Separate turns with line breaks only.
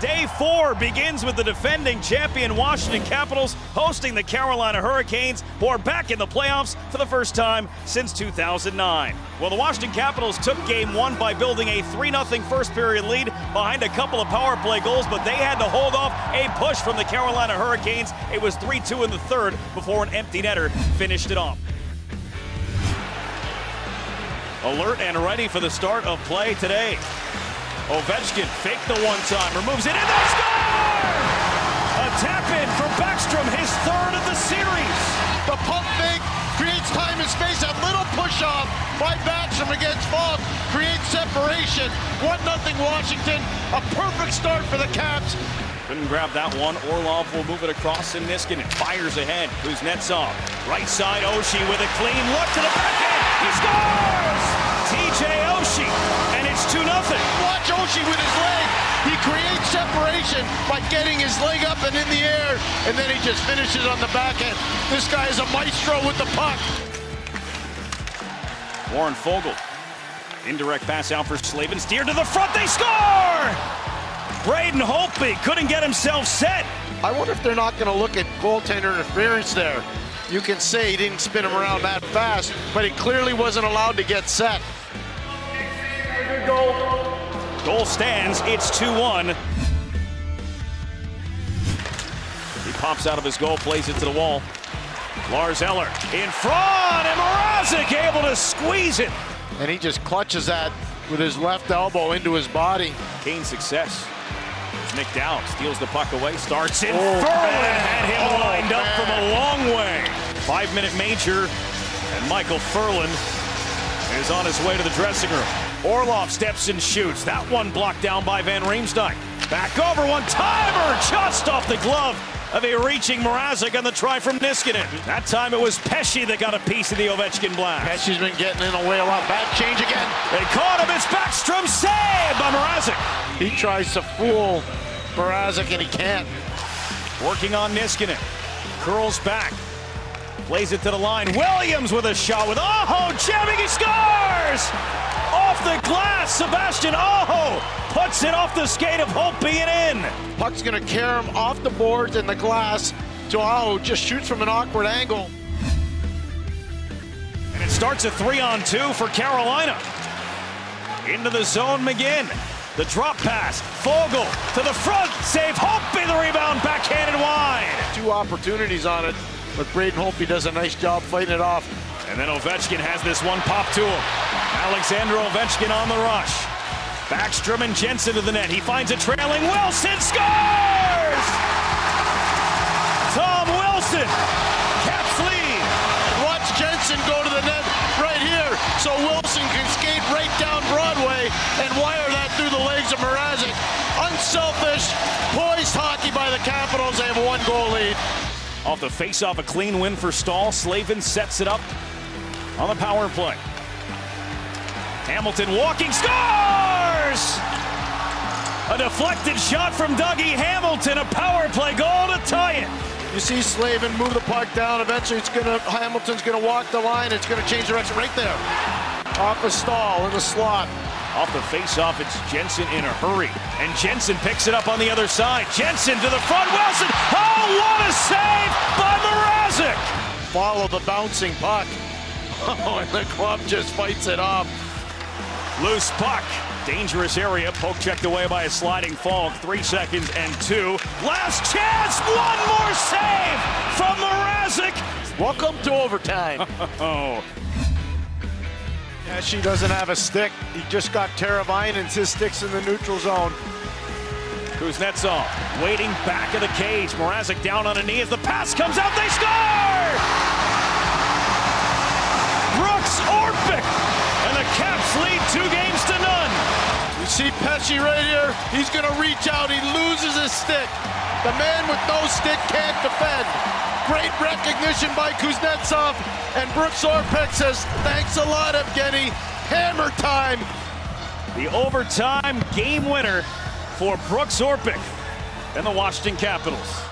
Day four begins with the defending champion Washington Capitals hosting the Carolina Hurricanes, who are back in the playoffs for the first time since 2009. Well, the Washington Capitals took game one by building a 3 0 first period lead behind a couple of power play goals, but they had to hold off a push from the Carolina Hurricanes. It was 3 2 in the third before an empty netter finished it off. Alert and ready for the start of play today. Ovechkin faked the one time, removes it, and they score! A tap in from Backstrom, his third of the series.
The pump fake creates time and space. A little push off by Backstrom against Faulk creates separation. 1 0 Washington. A perfect start for the Caps.
Couldn't grab that one. Orlov will move it across and Niskanen and fires ahead. Kuznetsov. Right side, Oshie with a clean look to the backhand.
By getting his leg up and in the air, and then he just finishes on the backhand. This guy is a maestro with the puck.
Warren Foegele. Indirect pass out for Slavin. Steered to the front. They score! Braden Holtby couldn't get himself set.
I wonder if they're not going to look at goaltender interference there. You can say he didn't spin him around that fast, but he clearly wasn't allowed to get set.
Goal. Goal stands. It's 2 pops out of his goal, plays it to the wall. Lars Eller in front, and Mrazek able to squeeze it.
And he just clutches that with his left elbow into his body.
Kane success. Nic Dowd steals the puck away, starts in.
Oh,
Ferland had him
Oh,
lined up from a long way. Five minute major, and Micheal Ferland is on his way to the dressing room. Orlov steps and shoots. That one blocked down by Van Riemsdyk. Back over one timer, just off the glove of a reaching Mrazek on the try from Niskanen. That time it was Pesce that got a piece of the Ovechkin blast.
Pesce's been getting in the way a lot. Bad change again.
They caught him. It's Backstrom saved by Mrazek.
He tries to fool Mrazek and he can't.
Working on Niskanen. Curls back. Plays it to the line. Williams with a shot with Aho jamming. Scores! Off the glass. Sebastian Aho puts it off the skate of Holtby and in.
Puck's gonna carry him off the boards and the glass. to Aho. just shoots from an awkward angle.
And it starts a three on two for Carolina. Into the zone, McGinn. The drop pass. Fogel to the front. Save Holtby. The rebound backhanded wide.
Two opportunities on it, but Braden Holtby does a nice job fighting it off.
And then Ovechkin has this one pop to him. Alexander Ovechkin on the rush. Backstrom and Jensen to the net. He finds a trailing Wilson scores! Tom Wilson caps lead.
Watch Jensen go to the net right here so Wilson can skate right down Broadway and wire that through the legs of Mrazek. Unselfish, poised hockey by the Capitals. They have a one goal lead.
Off the face-off, a clean win for Staal. Slavin sets it up on the power play. Hamilton walking scores! A deflected shot from Dougie Hamilton, a power play goal to tie it.
You see Slavin move the puck down. Eventually, it's gonna Hamilton's gonna walk the line. It's gonna change direction right there. Off a Staal in the slot.
Off the face-off, it's Jensen in a hurry. And Jensen picks it up on the other side. Jensen to the front, Wilson! Oh, what a save by Mrazek!
Follow the bouncing puck. Oh, and the club just fights it off.
Loose puck. Dangerous area. Poke checked away by a sliding Faulk. Three seconds and two. Last chance. One more save from Mrazek.
Welcome to overtime.
Oh,
yeah, she doesn't have a stick. He just got Teravainen's. His stick's in the neutral zone.
Kuznetsov waiting back of the cage. Mrazek down on a knee as the pass comes out. They score!
See Pesce right here? He's going to reach out. He loses his stick. The man with no stick can't defend. Great recognition by Kuznetsov. And Brooks Orpik says, thanks a lot, Evgeny. Hammer time.
The overtime game winner for Brooks Orpik and the Washington Capitals.